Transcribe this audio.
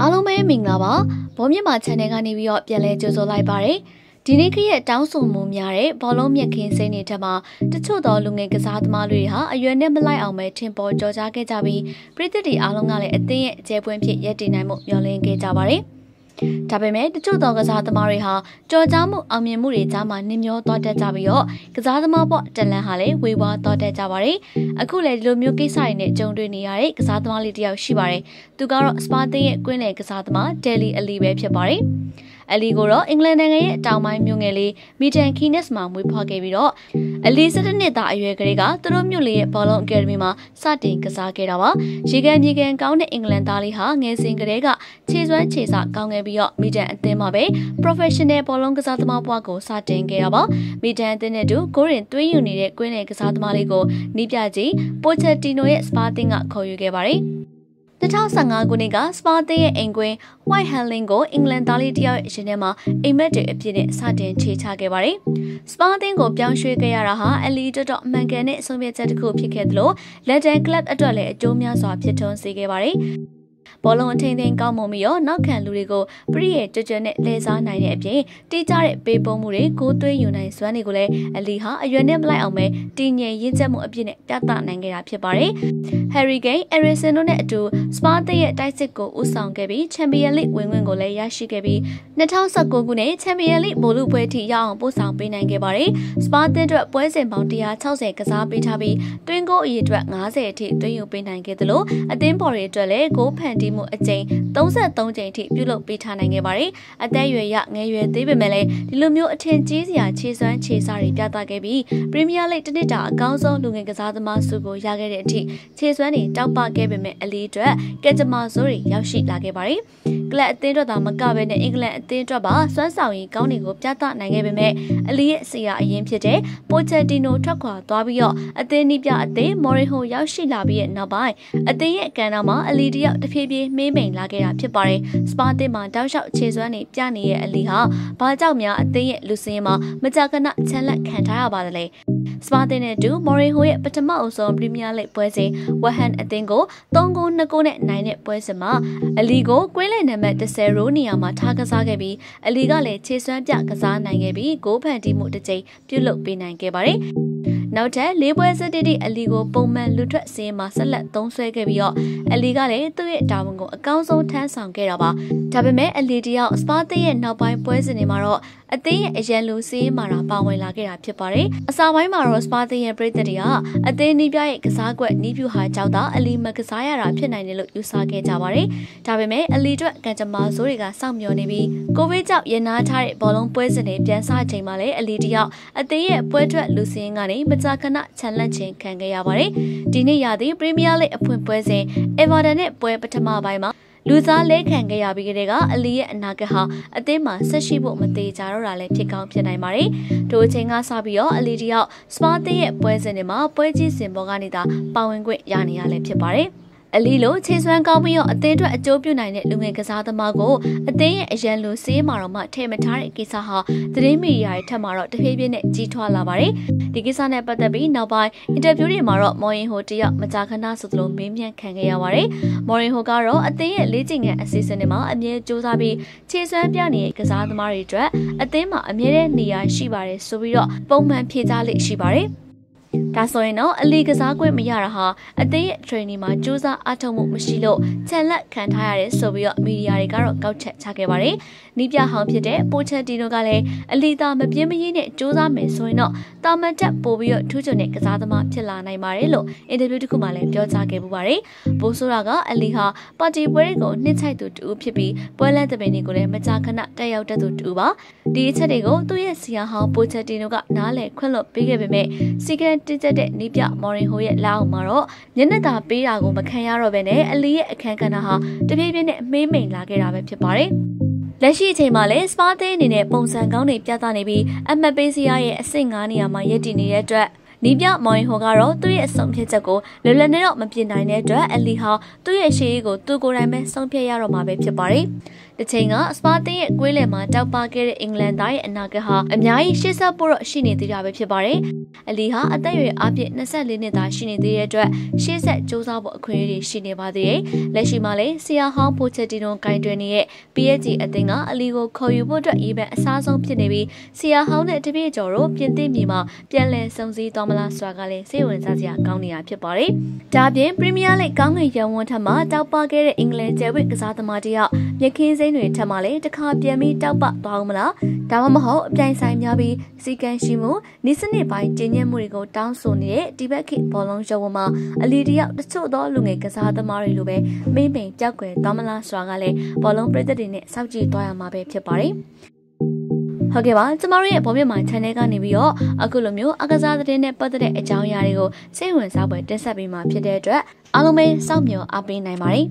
အားလုံးပဲမင်္ဂလာပါဘောမြင့်မာ channel ကနေပြီးတော့ပြန်လဲကြိုဆိုလိုက်ပါတယ်ဒီနေ့ခရက်တောင်းဆိုမှုများတဲ့ဘောလုံးမြက်ခင်းစိမ့်တွေထက်မှာတချို့သောလူငယ်ကစားသမားတွေဟာအရွယ်နဲ့မလိုက်အောင်ပဲထင်ပေါ်ကြော်ကြားခဲ့ကြပြီးပြည်သက်တွေအားလုံးကလည်းအသင်းရဲ့အကျဲပွင့်ဖြစ်ရည်တည်နိုင်မှုမျှော်လင့်ခဲ့ကြပါတယ်။ ဒါပေမဲ့တချို့သောကစားသမားတွေဟာကြော်ကြားမှုအောင်မြင်မှုတွေကြားမှာနှမျောသွားတတ်ကြပြီးတော့ကစားသမားပေါ့တလန်ဟာလည်းဝေဝါးသွားတတ်ကြပါတယ်။အခုလည်းဒီလိုမျိုးကိစ္စတွေနဲ့ကြုံတွေ့နေရတဲ့ကစားသမားလေးတစ်ယောက်ရှိပါတယ်။သူကတော့စပါတင်ရဲ့ကွင်းလယ်ကစားသမားဒယ်လီအလီပဲဖြစ်ပါတယ်။အလီကိုတော့အင်္ဂလန်နိုင်ငံရဲ့တောင်ပိုင်းမြို့ငယ်လေးမီတန်ခီနက်စ်မှာမွေးဖွားခဲ့ပြီးတော့ အလီ17နှစ်သားအရွယ်ကလေးကသူတို့မြို့လေးရဲ့ဘောလုံးအကယ်ဒမီမှာစတင်ကစားခဲ့တာပါရေကန်မြေကန်ကောင်းတဲ့အင်္ဂလန်သားလေးဟာငယ်စဉ်ကတည်းကခြေစွမ်းခြေစကောင်းခဲ့ပြီးတော့မီတန်အသင်းမှာပဲ professional ဘောလုံးကစားသမားဘဝကိုစတင်ခဲ့တာပါမီတန်အသင်းနဲ့တူကိုရင်သွေးယူနေတဲ့ကွင်းလယ်ကစားသမားလေးကိုနီးပြကြီးပိုချက်တီနိုရဲ့စပါတင်ကခေါ်ယူခဲ့ပါတယ် 2015ခုနှစ်ကစပါသေးရဲ့အိမ်ကွင်း White Handling ကိုအင်္ဂလန်သားလေးတယောက်ရဲ့အရှင်ထဲမှာအိမ်မက်တွေအဖြစ်နဲ့စတင်ခြေချခဲ့ပါတယ်။စပါသင်းကိုပြောင်းရွှေ့ခဲ့ရတာဟာအလီတော်တော်အမှန်ကန်တဲ့အဆုံးဖြတ်ချက်တစ်ခုဖြစ်ခဲ့သလိုလက်တန်ကလပ်အတွက်လည်းအကျိုးများစွာဖြစ်ထွန်းစေခဲ့ပါတယ်။ ဘောလုံးအထင်းထင်းကောင်းမွန်ပြီးတော့နောက်ခံလူတွေကိုပရိရဲ့ကြွကြွနဲ့လဲစားနိုင်တဲ့အပြင်တိကျတဲ့ပေးပုံးမှုတွေကိုသွေးယူနိုင်စွမ်းတွေကိုလည်းအလီဟာအရွယ်နဲ့မလိုက်အောင်ပဲတည်ငြိမ်ရင့်ကျက်မှုအပြည့်နဲ့ပြသနိုင်ခဲ့တာဖြစ်ပါတယ်။ Harry Kane, Eriksen တို့နဲ့အတူစပါးတဲ့ရဲ့တိုက်စစ်ကိုဦးဆောင်ခဲ့ပြီးချန်ပီယံလိဝင်ခွင့်ကိုလည်းရရှိခဲ့ပြီး2019ခုနှစ်ချန်ပီယံလိဘိုလူပွဲထိရအောင်ပို့ဆောင်ပေးနိုင်ခဲ့ပါတယ်။စပါးတဲ့အတွက်ပွဲစဉ်ပေါင်း160ကစားပေးထားပြီးတွင်းကိုအရေအတွက်90အထိတွင်းယူပေးနိုင်ခဲ့သလိုအသင်းပေါ်တွေအတွက်လည်းဂိုးဖန်တီးမှုအကြိမ်33ကြိမ်ထိပြုလုပ်ပေးထားနိုင်ခဲ့ပါတယ်။အသက်အရွယ်ရငယ်ရွယ်သေးပေမဲ့လည်းဒီလိုမျိုးအထင်ကြီးစရာခြေစွမ်းခြေစားတွေပြသခဲ့ပြီးပရီးမီးယားလိတစ်နှစ်တာအကောင်းဆုံးလူငယ်ကစားသမားစုကိုရခဲ့တဲ့အထိခြေစွမ်းတွေတောက်ပခဲ့ပေမဲ့အလီအတွက်ကကြမ္မာစိုးတွေရောက်ရှိလာခဲ့ပါတယ်။ ကလပ်အသင်းအတွက်သာမကဘဲနဲ့အင်္ဂလန်အသင်းအတွက်ပါစွမ်းဆောင်ရည်ကောင်းတွေကိုပြသနိုင်ခဲ့ပေမဲ့အလီရဲ့ဆရာအရင်ဖြစ်တဲ့ပိုချက်တီနိုထွက်ခွာသွားပြီးတော့အသင်းနီးပြအသင်းမော်ရီဟိုရောက်ရှိလာပြီးတဲ့နောက်ပိုင်းအသင်းရဲ့ကဏ္ဍမှာအလီတယောက်တဖြည်းဖြည်းမေးမိန်လာခဲ့တာဖြစ်ပါတယ်။စပါတင်မှာတောက်လျှောက်ခြေစွမ်းနေပြနေရဲ့အလီဟာဘာကြောင့်များအသင်းရဲ့လူစင်းမှာမကြာခဏချန်လက်ခံထားရပါသလဲ။ စပါတင်နဲ့တူမော်ရီဟိုရဲ့ပထမအဆုံးပရီးမီးယားလိပွဲစဉ်ဝက်ဟန်အသင်းကို3ဂိုး2ဂိုးနဲ့နိုင်တဲ့ပွဲစဉ်မှာအလီကိုကွင်းလယ်နံပါတ်10ရိုးနေရာမှာထားကစားခဲ့ပြီးအလီကလည်းခြေစွမ်းပြကစားနိုင်ခဲ့ပြီးဂိုးဖန်တီးမှုတစ်ကြိမ်ပြုလုပ်ပေးနိုင်ခဲ့ပါတယ်။ နောက်ထပ်လေးပွဲစတစ်တိအလီကိုပုံမှန်လူထွက်စင်းမှာဆက်လက်သုံးဆွဲခဲ့ပြီးတော့အလီကလည်းသူ့ရဲ့တာဝန်ကိုအကောင်းဆုံးထမ်းဆောင်ခဲ့တာပါဒါပေမဲ့အလီတယောက်စပါးတဲ့ရဲ့နောက်ပိုင်းပွဲစဉ်တွေမှာတော့အသင်းရဲ့အရန်လူစည်းမာတာပါဝင်လာခဲ့တာဖြစ်ပါတယ်။အစာပိုင်းမှာတော့စပါသင်းရဲ့ပြည်သက်တွေကအသင်းနီးပြရဲ့ကစားကွက်နီးပြူဟာကြောက်တာအလီမကစားရတာဖြစ်နိုင်တယ်လို့ယူဆခဲ့ကြပါတယ်။ဒါပေမဲ့အလီအတွက်ကံကြမ္မာဆိုးတွေကစောင့်မျှော်နေပြီးကိုဗစ်ကြောင့်ရနာထားတဲ့ဘောလုံးပွဲစဉ်တွေပြန်ဆချိန်မှာလည်းအလီတယောက်အသင်းရဲ့ပွဲထွက်လူစင်းကနေမကြာခဏချန်လက်ချင်းခံခဲ့ရပါတယ်။ဒီနေ့ရာသီပရီးမီးယားလိအဖွင့်ပွဲစဉ်အေဗာတန်နဲ့ပွဲပထမပိုင်းမှာလူစားလဲခံခဲ့ရပြီးကတည်းကအလီရဲ့အနာဂတ်ဟာအသင်းမှာဆက်ရှိဖို့မသေးကြတော့တာလည်းဖြစ်ကောင်းဖြစ်နိုင်ပါတယ်။ထိုအချိန်ကစပြီးတော့အလီတယောက်စပါသင်းရဲ့ပွဲစဉ်တွေမှာပွဲကြီးစင်ပေါ်ကနေသာပါဝင်ခွင့်ရနေရလဲဖြစ်ပါတယ်။ အလီလိုခြေစွမ်းကောင်းပြီးတော့အသင်းအတွက်အကျိုးပြုနိုင်တဲ့လူငယ်ကစားသမားကိုအသင်းရဲ့အရန်လူစေးမာတော့မှထည့်မထားတဲ့ကိစ္စဟာသတင်းမီဒီယာတွေထက်မှာတော့တဖြည်းဖြည်းနဲ့ကြီးထွားလာပါတယ်။ဒီကိစ္စနဲ့ပတ်သက်ပြီးနောက်ပိုင်းအင်တာဗျူးတွေမှာတော့မော်ရင်ဟိုတယောက်မကြာခဏဆိုသလိုမေးမြန်းခံခဲ့ရပါတယ်။မော်ရင်ဟိုကတော့အသင်းရဲ့လေ့ကျင့်ခန်းအစီအစဉ်တွေမှာအမြဲစူးစမ်းပြီးခြေစွမ်းပြနေတဲ့ကစားသမားတွေအတွက်အသင်းမှာအမြဲတမ်းနေရာရှိပါတယ်ဆိုပြီးတော့ပုံမှန်ဖြေကြားလိမ့်ရှိပါတယ်။ ဒါဆိုရင်တော့အလီကစားခွင့်မရတာဟာအသင်းရဲ့ training မှာစူးစမ်းအားထုတ်မှုမရှိလို့ချန်လက်ခံထားရတယ်ဆိုပြီးတော့မီဒီယာတွေကတော့ကောက်ချက်ချခဲ့ပါတယ်။နီးပြဟောင်းဖြစ်တဲ့ပိုချက်တီနိုကလည်းအလီသာမပြင်းမရင်းနဲ့စူးစမ်းမယ်ဆိုရင်တော့တာမန်တက်ပို့ပြီးတော့ထူးချွန်တဲ့ကစားသမားဖြစ်လာနိုင်ပါတယ်လို့အင်တာဗျူးတစ်ခုမှာလည်းပြောကြားခဲ့ပူပါတယ်။ဘိုးဆိုရာကအလီဟာပါတီပွဲတွေကိုနှစ်ချိုက်သူတူဖြစ်ပြီးပွဲလန့်တပင်တွေကိုလည်းမကြာခဏတက်ရောက်တတ်သူတူပါ။ဒီအချက်တွေကိုသူ့ရဲ့ဆီယာဟောင်းပိုချက်တီနိုကနားလည်ခွင့်လွှတ်ပေးခဲ့ပေမဲ့စီကရန်တင်ကျက်တဲ့နီးပြမော်ရင်ဟိုရဲ့လက်အောက်မှာတော့မျက်နှာသာပေးတာကိုမခံရတော့ဘဲနဲ့အလီရဲ့အခန်းကဏ္ဍဟာတပြေးပြေးနဲ့မေးမိန်လာခဲ့တာပဲဖြစ်ပါတယ်။လက်ရှိအချိန်မှာလည်းစပါးသေးအနေနဲ့ပုံစံကောင်းတွေပြသနေပြီးအမတ်ပေးစီယာရဲ့အဆင့်9နေရာမှာရည်တည်နေတဲ့အတွက်နီးပြမော်ရင်ဟိုကတော့သူ့ရဲ့အဆုံးဖြတ်ချက်ကိုလွယ်လွယ်နဲ့တော့မပြင်နိုင်တဲ့အတွက်အလီဟာသူ့ရဲ့ရှေ့ရေးကိုသူကိုယ်တိုင်ပဲဆုံးဖြတ်ရတော့မှာပဲဖြစ်ပါတယ်။ တတစ်ချိန်ကစပါတင်ရဲ့ကွေးလယ်မှာတောက်ပါခဲ့တဲ့အင်္ဂလန်သားရဲ့အနာဂတ်ဟာအများကြီးရှေ့ဆက်ဖို့တော့ရှိနေသေးတာပဲဖြစ်ပါတယ်။အလီဟာအသက်အရွယ်အပြည့်24နှစ်သားရှိနေသေးတဲ့အတွက်ရှေ့ဆက်စ조사ဖို့အခွင့်အရေးတွေရှိနေပါသေးတယ်။လက်ရှိမှာလည်းဆီယာဟောင်းပိုချက်တီနိုဂိုင်တွင်ရဲ့ PSG အသင်းကအလီကိုခေါ်ယူဖို့အတွက်ရေးပန်အစားဆုံးဖြစ်နေပြီးဆီယာဟောင်းနဲ့တပည့်ကျော်တို့ပြင်သစ်မြေမှာပြန်လည်စုံစည်းသွားမလားဆိုတာကလည်းစိတ်ဝင်စားစရာကောင်းနေတာဖြစ်ပါတယ်။ဒါပြင်ပရီးမီးယားလိကောင်းငင်ရန်ဝန်ထက်မှတောက်ပခဲ့တဲ့အင်္ဂလန်ကျယ်ဝစ်ကစားသမားတယောက် မြခင်းစိမ့်တွေထက်မှလည်းတစ်ခါပြန်ပြီးတောက်ပသွားအောင်မလားဒါမှမဟုတ်အပြိုင်ဆိုင်များပြီးစီကံရှိမှုနေစနစ်ပိုင်းကျင်းညက်မှုတွေကိုတောင်းဆိုနေတဲ့ဒီဘက်ခေဘောလုံးရုံးမှာအလီတယောက်တချို့သောလူငယ်ကစားသမားတွေလိုပဲမိမ့်မိန်ကြောက်ွယ်သွားမလားဆိုတာကလည်းဘောလုံးပြည်သက်တွေနဲ့စောင့်ကြည့်သွားရမှာပဲဖြစ်ပါတယ်ဟုတ်ကဲ့ပါကျမတို့ရဲ့ဘောမြမှာ channel ကနေပြီးတော့အခုလိုမျိုးအကစားသတင်းနဲ့ပတ်သက်တဲ့အကြောင်းအရာတွေကိုစိတ်ဝင်စားဖွယ်တင်ဆက်ပေးမှာဖြစ်တဲ့အတွက်အားလုံးပဲစောင့်မျှော်အားပေးနိုင်ပါတယ်